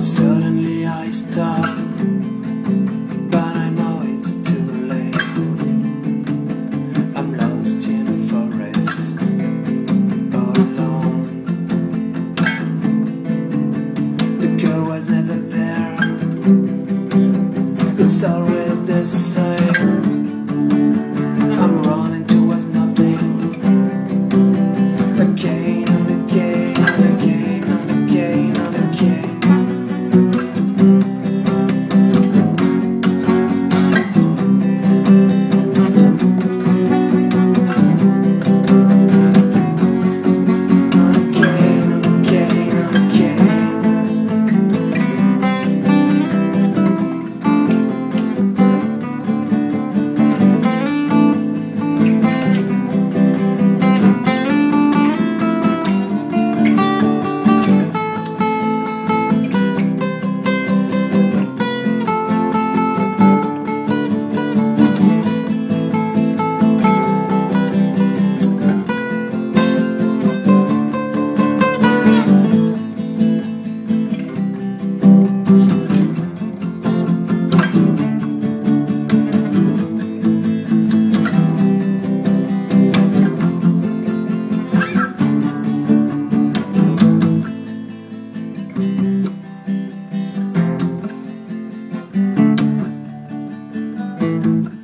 Suddenly I stop, but I know it's too late. I'm lost in a forest, all alone. The girl was never there, it's always the same. Thank